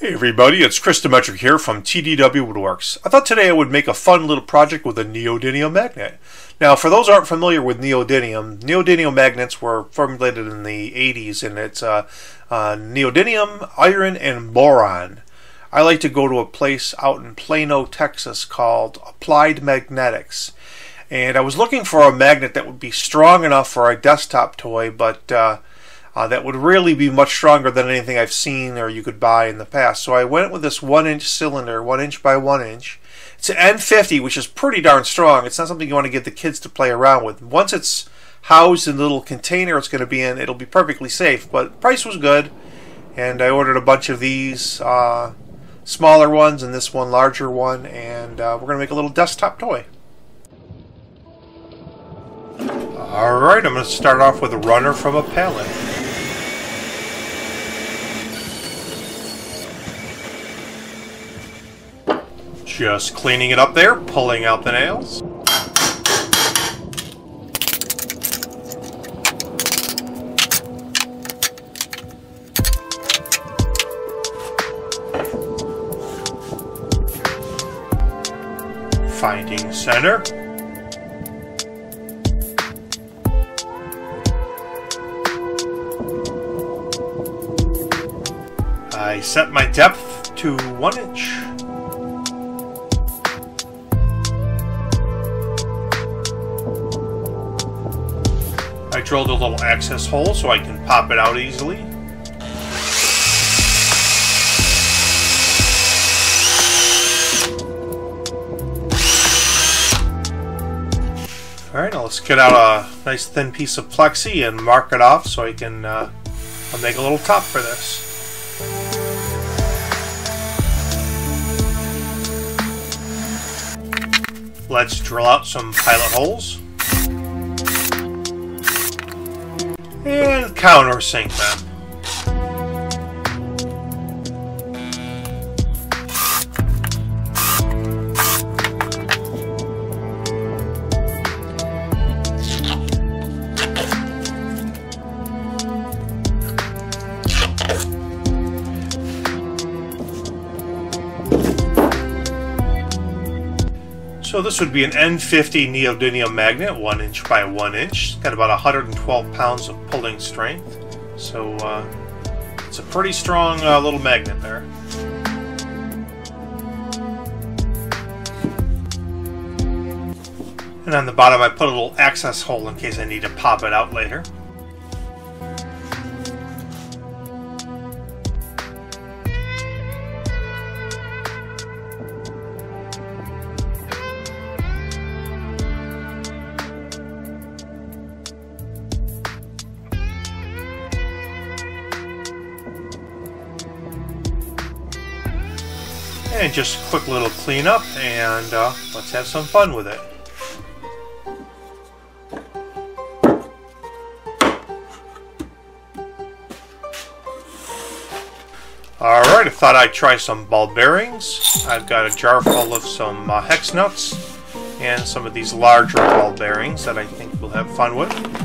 Hey everybody, it's Chris Demetrick here from TDW Woodworks. I thought today I would make a fun little project with a neodymium magnet. Now, for those aren't familiar with neodymium, neodymium magnets were formulated in the 80s and it's uh, uh, neodymium, iron, and boron. I like to go to a place out in Plano, Texas called Applied Magnetics. And I was looking for a magnet that would be strong enough for a desktop toy, but uh, uh, that would really be much stronger than anything I've seen or you could buy in the past. So I went with this one inch cylinder, one inch by one inch. It's an N50, which is pretty darn strong. It's not something you want to get the kids to play around with. Once it's housed in the little container it's going to be in, it'll be perfectly safe. But price was good, and I ordered a bunch of these uh, smaller ones and this one larger one, and uh, we're going to make a little desktop toy. Alright, I'm going to start off with a runner from a pallet. Just cleaning it up there, pulling out the nails. Finding center. I set my depth to one inch. Drilled a little access hole so I can pop it out easily. Alright, now let's get out a nice thin piece of plexi and mark it off so I can uh, I'll make a little top for this. Let's drill out some pilot holes. Countersink them. So this would be an N50 neodymium magnet, 1 inch by 1 inch. It's got about 112 pounds of pulling strength. So uh, it's a pretty strong uh, little magnet there. And on the bottom I put a little access hole in case I need to pop it out later. And just a quick little cleanup, and uh, let's have some fun with it. Alright, I thought I'd try some ball bearings. I've got a jar full of some uh, hex nuts and some of these larger ball bearings that I think we'll have fun with.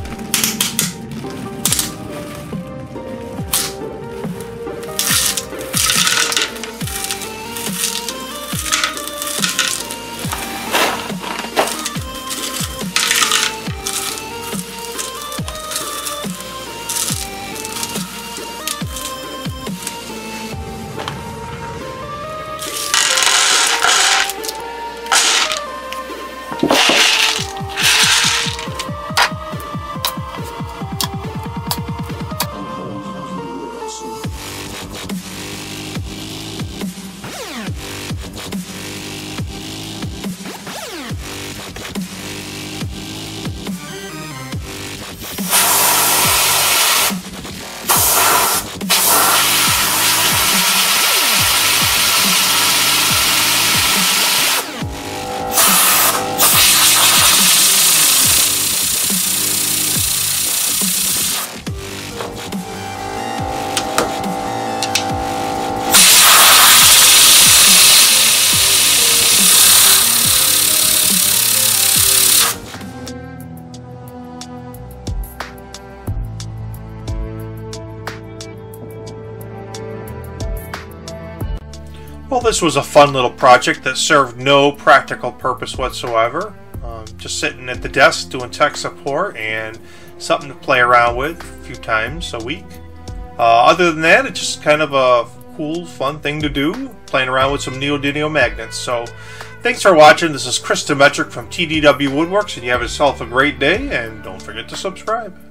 Well, this was a fun little project that served no practical purpose whatsoever. Um, just sitting at the desk doing tech support and something to play around with a few times a week. Uh, other than that, it's just kind of a cool, fun thing to do, playing around with some neodymium magnets. So, thanks for watching. This is Chris Demetrick from TDW Woodworks, and you have yourself a great day, and don't forget to subscribe.